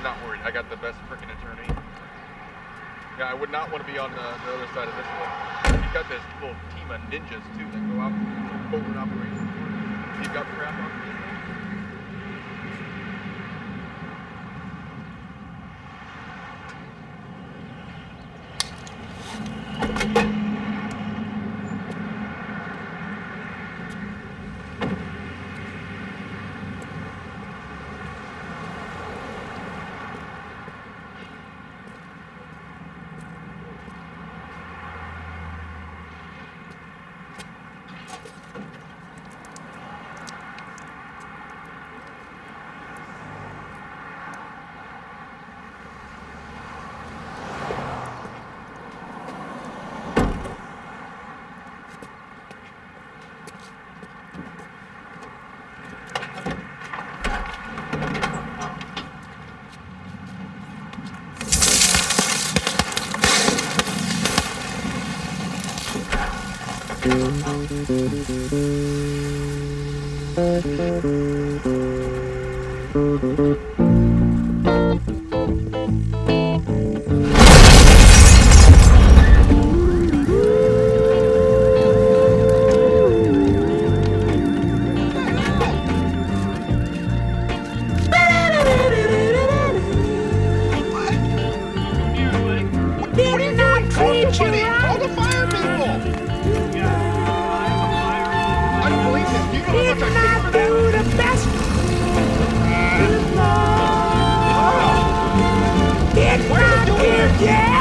I'm not worried. I got the best freaking attorney. Yeah, I would not want to be on the, the other side of this one. You've got this little team of ninjas, too, that go out and covert operations. You've got crap on Thank you. Do the best. Did not. Give you